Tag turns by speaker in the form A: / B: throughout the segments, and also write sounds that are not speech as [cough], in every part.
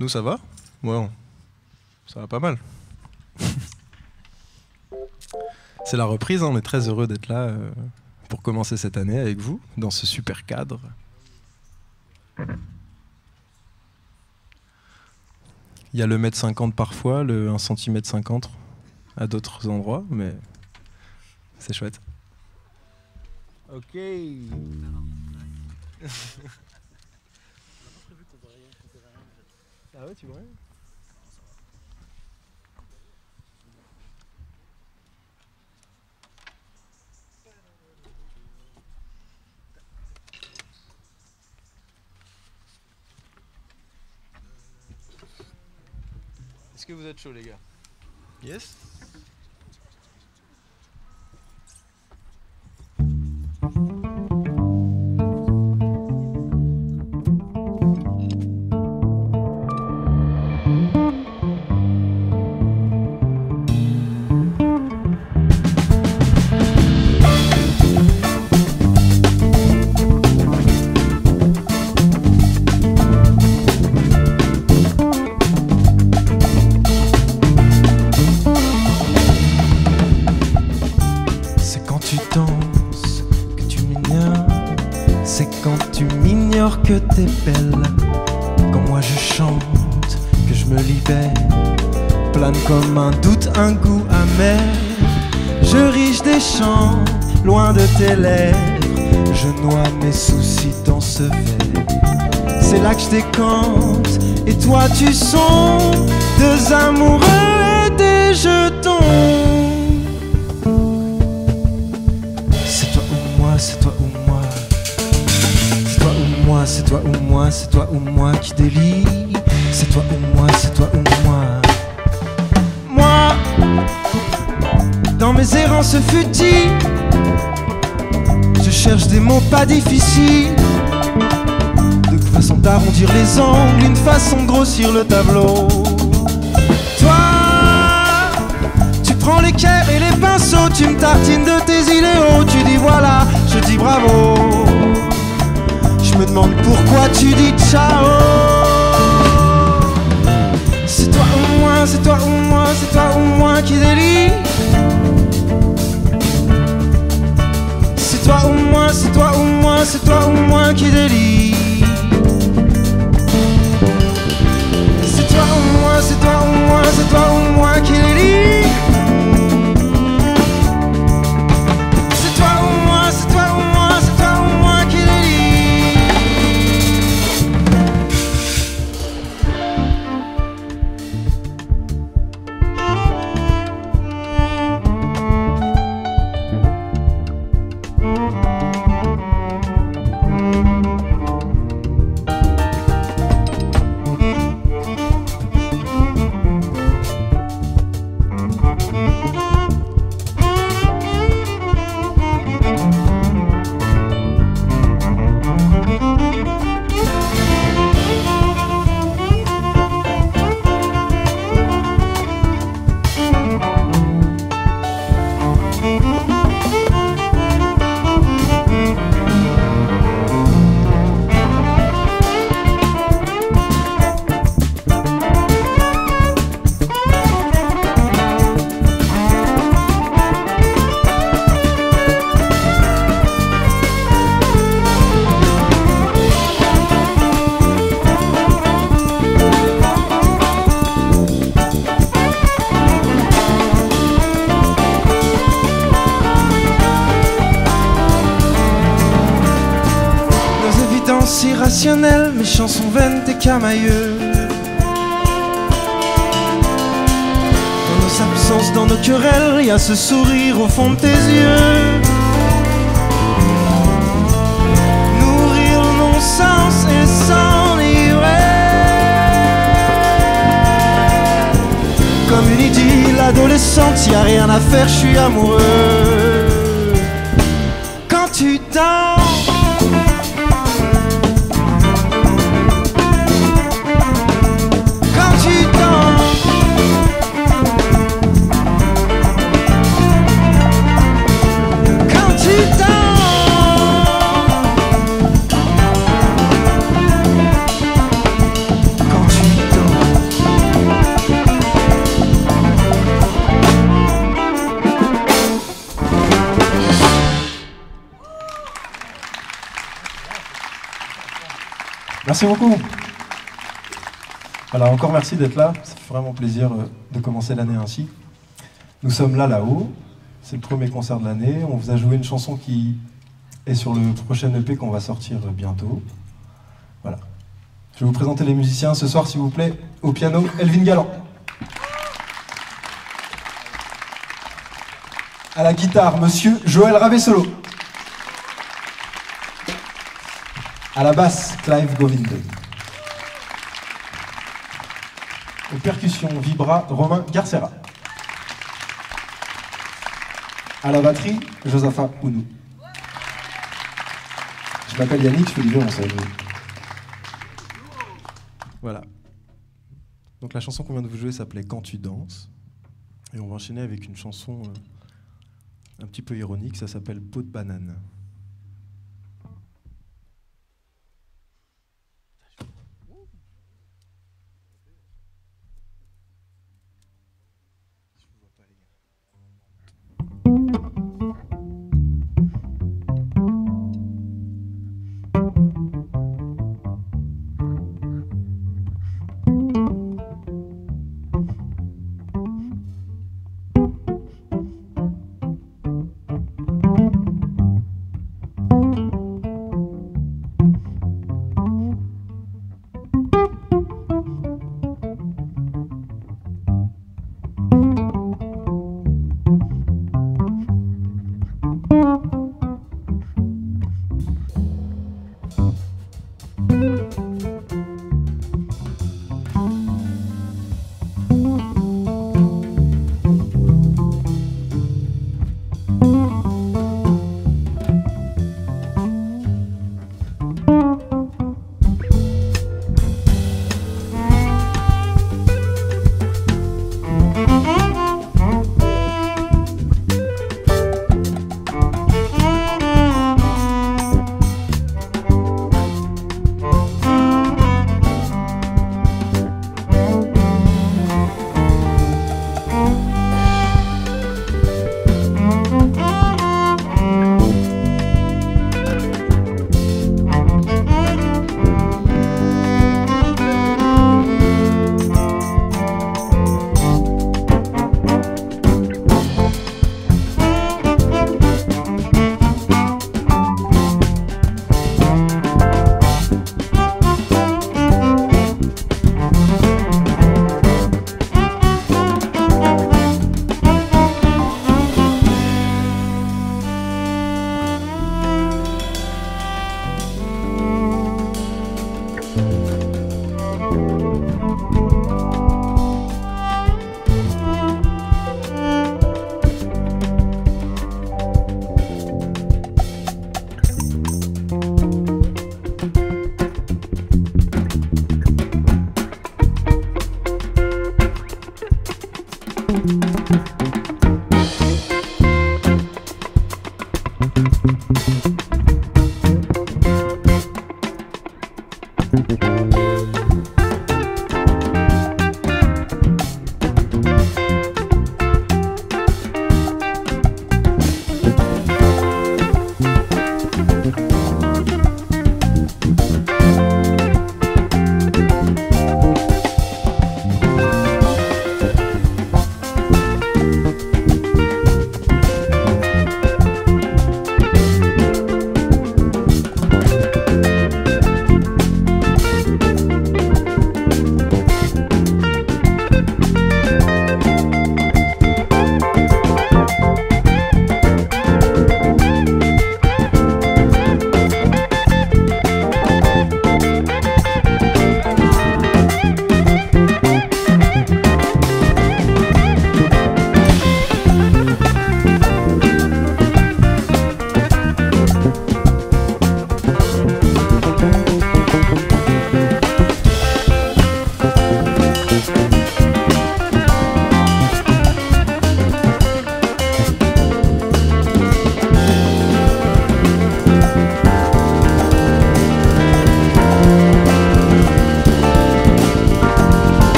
A: Nous, ça va? Ouais, ça va pas mal. [laughs] C'est la reprise, hein, on est très heureux d'être là euh, pour commencer cette année avec vous, dans ce super cadre. Il y a le mètre 50 parfois, le 1 cm 50 à d'autres endroits, mais c'est chouette. Ok. [laughs] ah ouais, tu vois. Est-ce que vous êtes chaud les gars? Yes un doute, un goût amer. Je riche des chants, loin de tes lèvres. Je noie mes soucis dans ce verre. C'est là que je décante. Et toi tu sens deux amoureux et des jetons. C'est toi ou moi, c'est toi ou moi. C'est toi ou moi, c'est toi ou moi, c'est toi ou moi qui délie. C'est toi ou moi, errances futiles, je cherche des mots pas difficiles. De façon d'arrondir les angles, une façon de grossir le tableau. Toi, tu prends l'équerre et les pinceaux, tu me tartines de tes idéaux, tu dis voilà, je dis bravo. Je me demande pourquoi tu dis ciao. Toi ou moi Dans nos absences, dans nos querelles, y a ce sourire au fond de tes yeux. Nourrir le non-sens et s'enivrer. Comme une idylle adolescente, y a rien à faire, je suis amoureux.
B: Merci beaucoup. Voilà, encore merci d'être là. Ça fait vraiment plaisir euh, de commencer l'année ainsi. Nous sommes là, là-haut. C'est le premier concert de l'année. On vous a joué une chanson qui est sur le prochain EP qu'on va sortir bientôt. Voilà. Je vais vous présenter les musiciens ce soir, s'il vous plaît. Au piano, Elvin Galland. À la guitare, monsieur Joël Ravessolo. À la basse, Clive Govind. Aux percussions, vibra, Romain Garcera. À la batterie, Josapha Ounou. Je m'appelle Yannick, je fais du violoncelle. Voilà. Donc la chanson qu'on vient de vous jouer s'appelait Quand tu danses. Et on va enchaîner avec une chanson euh, un petit peu ironique, ça s'appelle Peau de banane.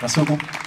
B: Merci beaucoup.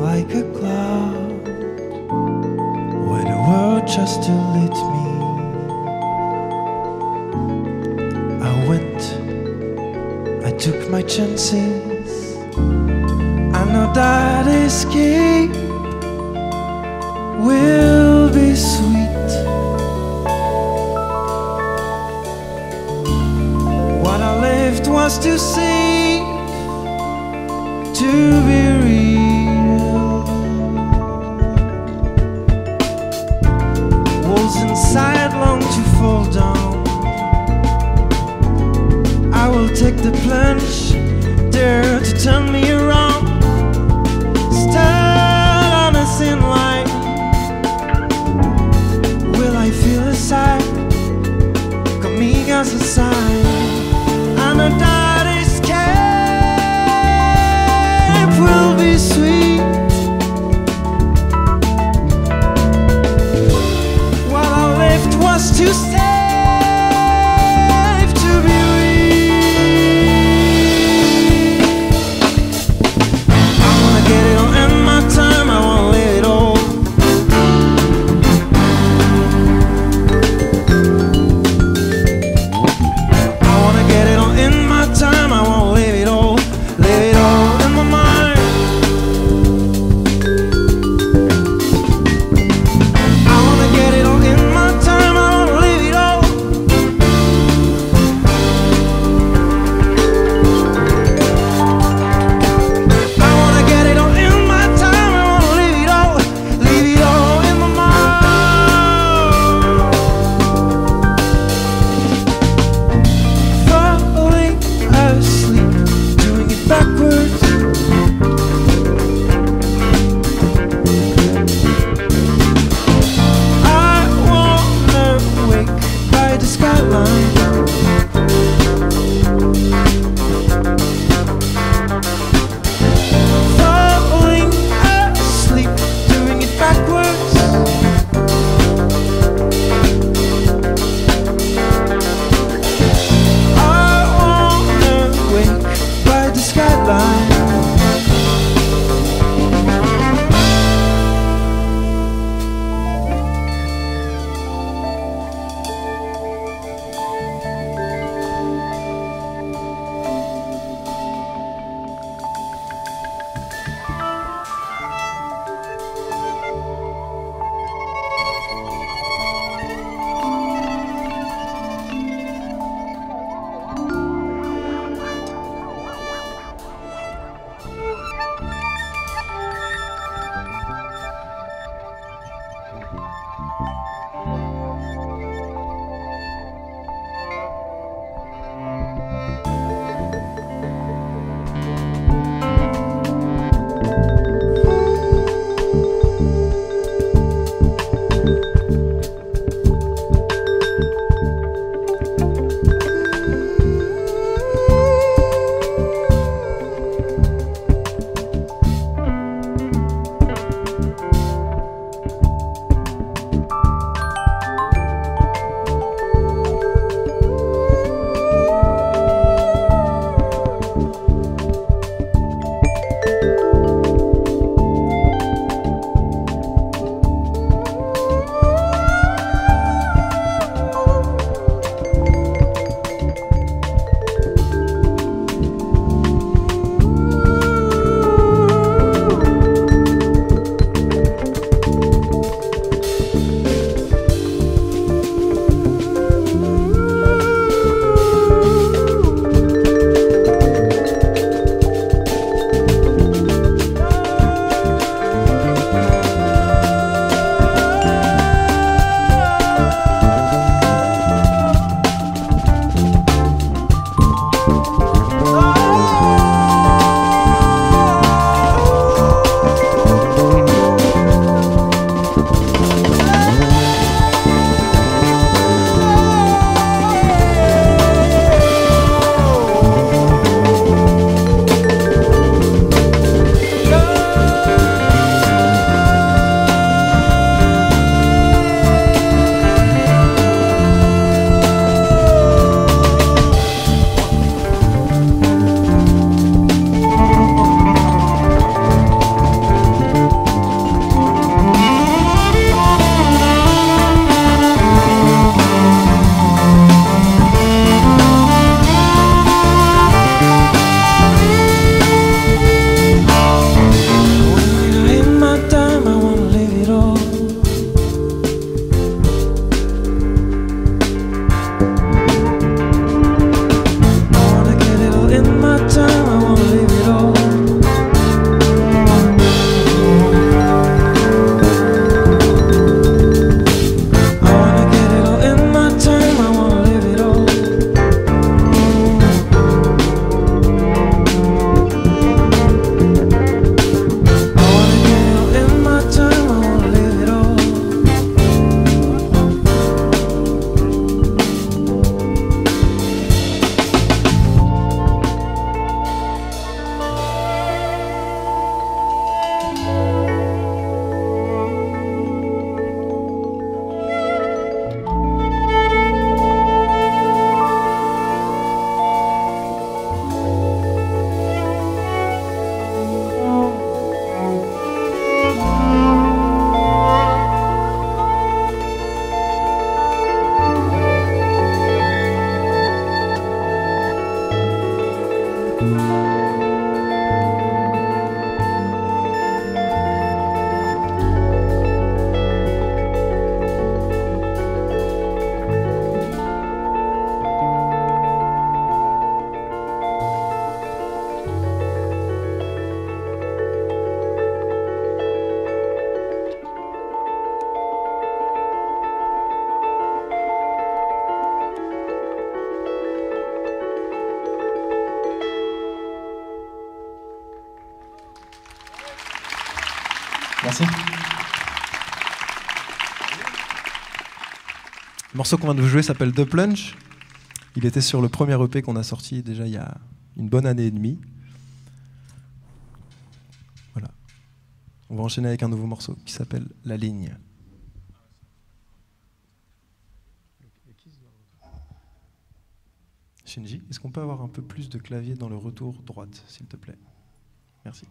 A: Like a cloud, where the world just to lead me. I went, I took my chances. I know that escape will be sweet. What I lived was too safe to be morceau qu'on vient de jouer s'appelle The Plunge. Il était sur le premier EP qu'on a sorti déjà il y a une bonne année et demie. Voilà. On va enchaîner avec un nouveau morceau qui s'appelle La ligne. Shinji, est-ce qu'on peut avoir un peu plus de clavier dans le retour droite, s'il te plaît? Merci.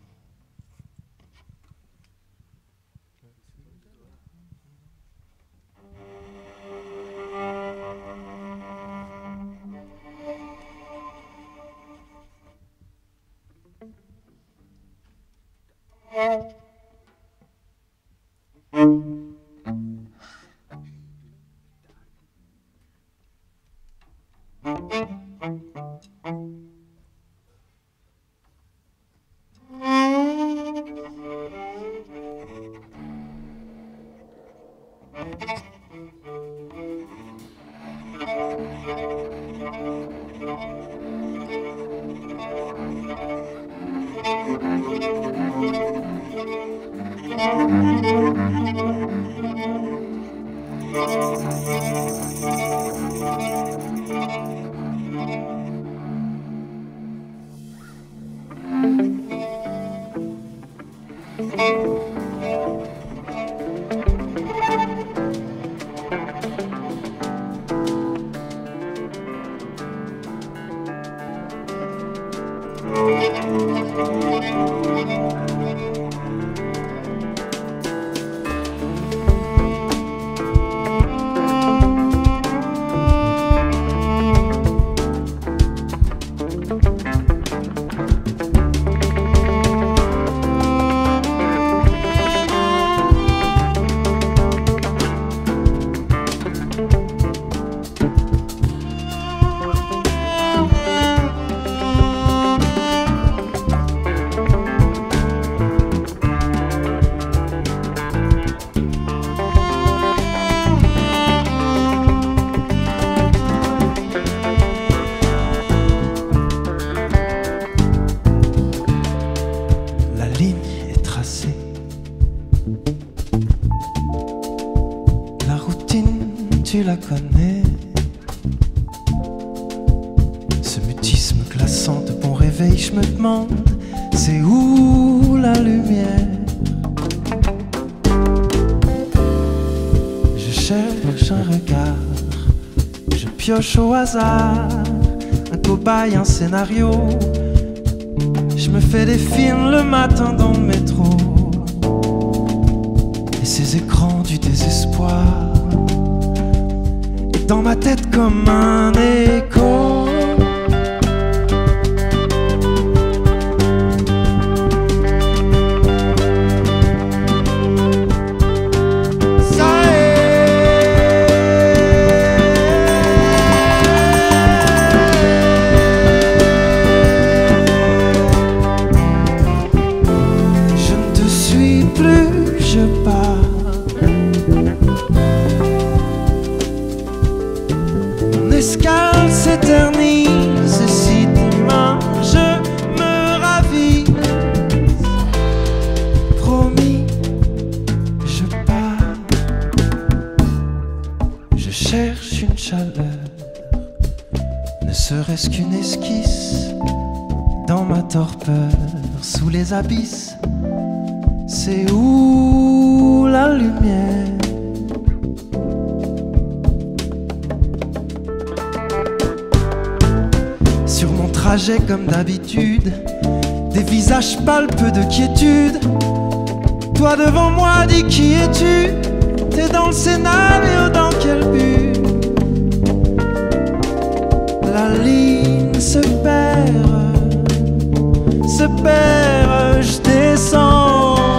A: Ce mutisme glaçant de bon réveil, je me demande, c'est où la lumière? Je cherche un regard, je pioche au hasard, un cobaye, un scénario. Je me fais des films le matin dans le métro. Et ces écrans du désespoir. Dans ma tête comme un écho. Ne serait-ce qu'une esquisse dans ma torpeur, sous les abysses. C'est où la lumière? Sur mon trajet comme d'habitude, des visages pâles, peu de quiétude. Toi devant moi, dis qui es-tu? T'es dans le scénario, dans quel but? Ligne se perd, se perd, je descends.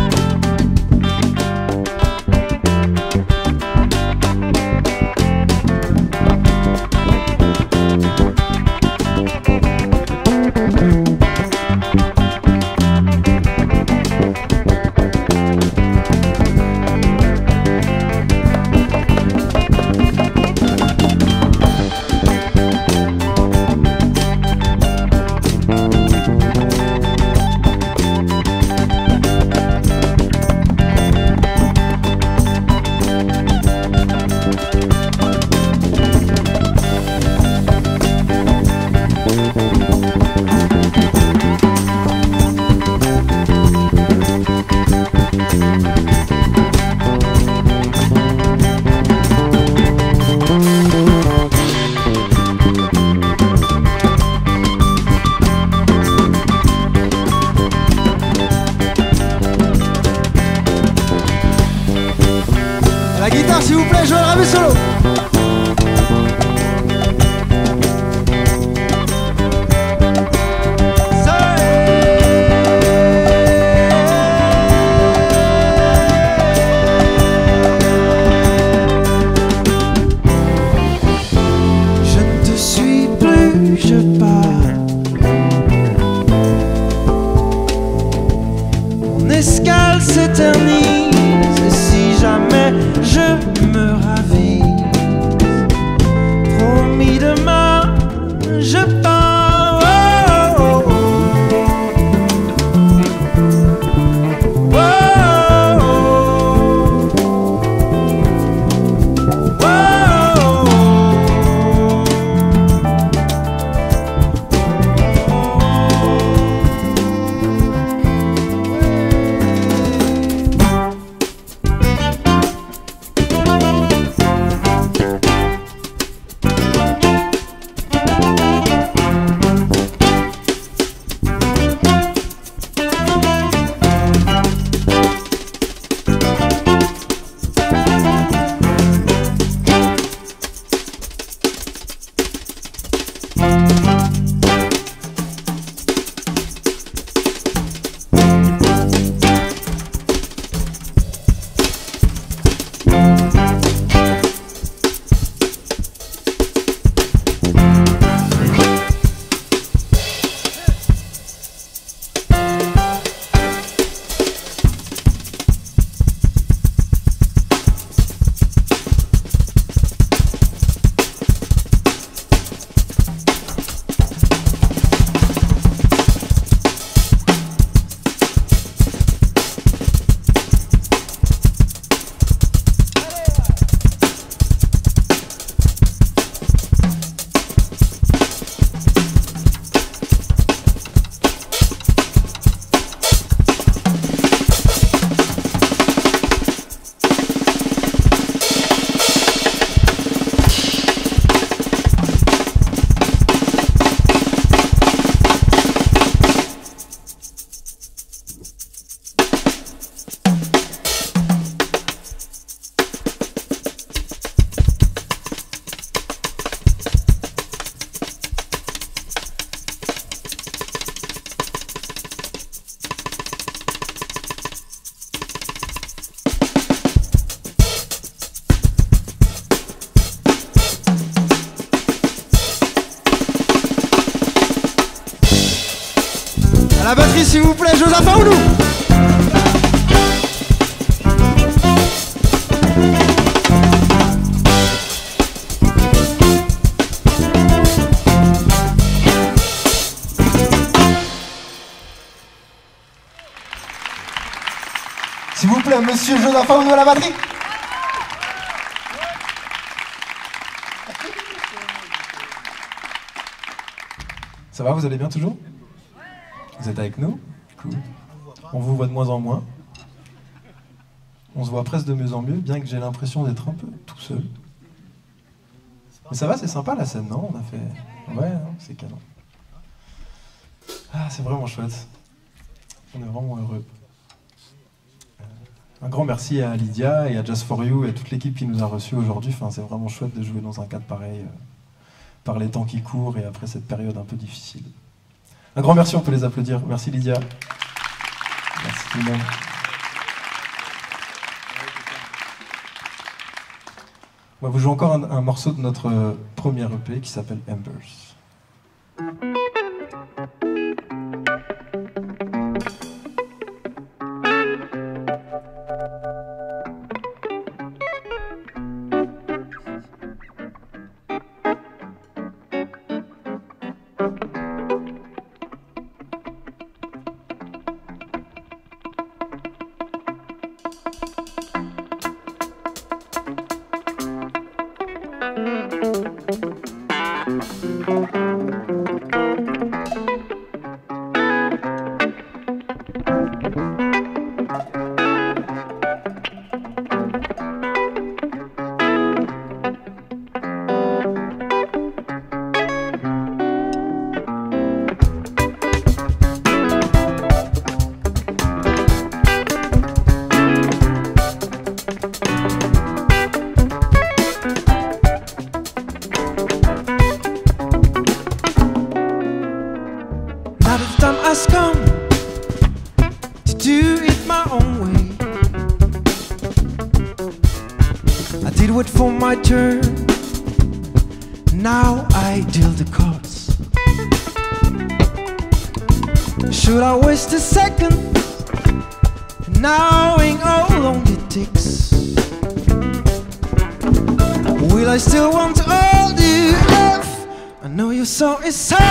A: La batterie.
B: Ça va, vous allez bien toujours? Vous êtes avec nous? On vous voit de moins en moins. On se voit presque de mieux en mieux, bien que j'ai l'impression d'être un peu tout seul. Mais ça va, c'est sympa la scène, non? On a fait. Ouais, hein, c'est canon. Ah, c'est vraiment chouette. On est vraiment heureux. Un grand merci à Lydia et à Just For You et à toute l'équipe qui nous a reçus aujourd'hui. Enfin, c'est vraiment chouette de jouer dans un cadre pareil, euh, par les temps qui courent et après cette période un peu difficile. Un grand merci, on peut les applaudir. Merci Lydia. Merci tout le monde. On va vous jouer encore un, un morceau de notre euh, premier EP qui s'appelle Embers.
A: I still want to hold you. I know your soul is hard.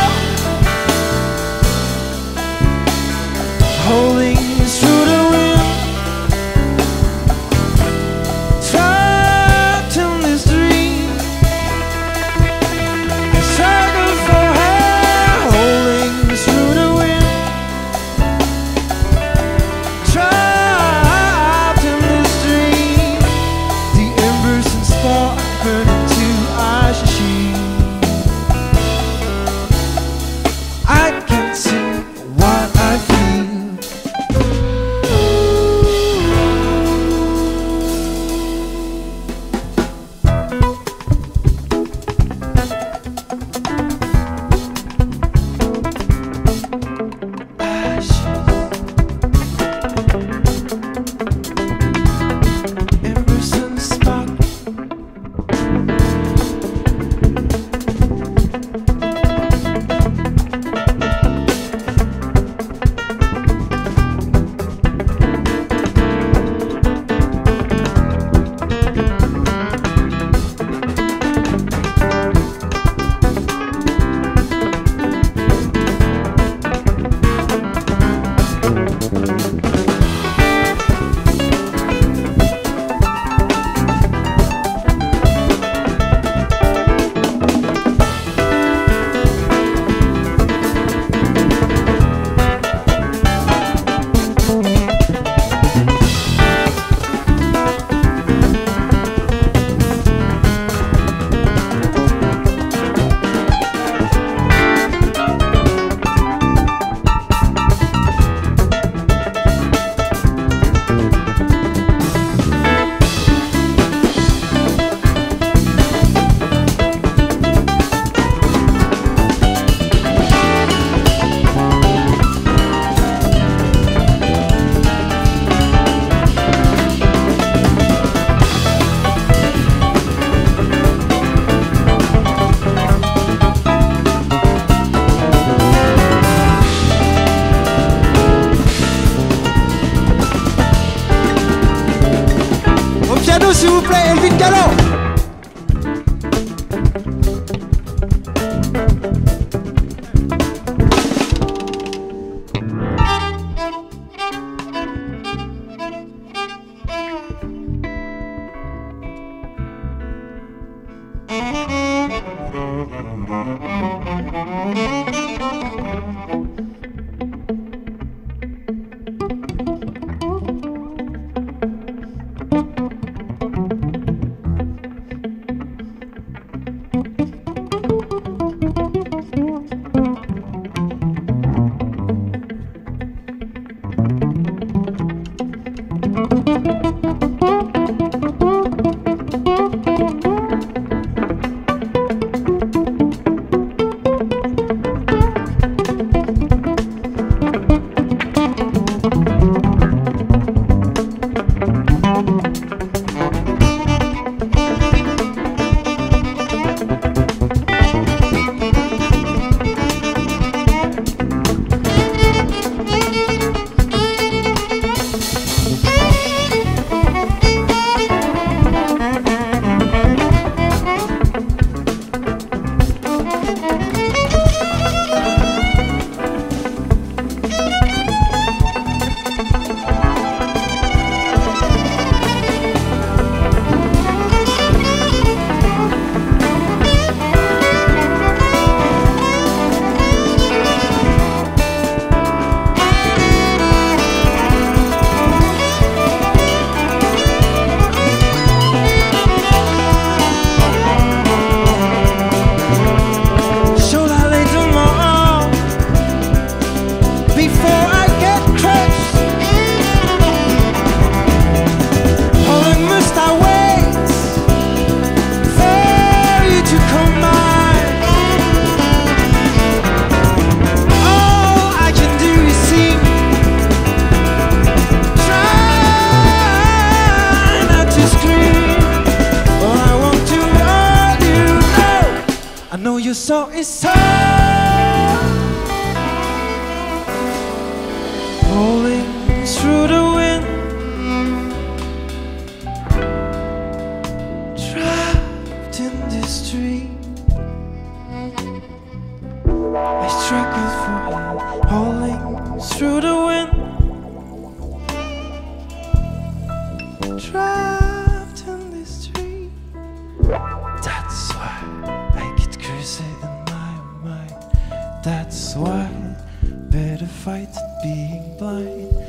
B: light.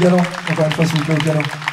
B: galant. Encore une fois, s'il vous plaît.